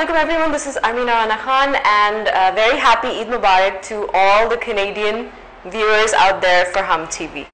Welcome, everyone. This is Armeena Rana and uh, very happy Eid Mubarak to all the Canadian viewers out there for Hum TV.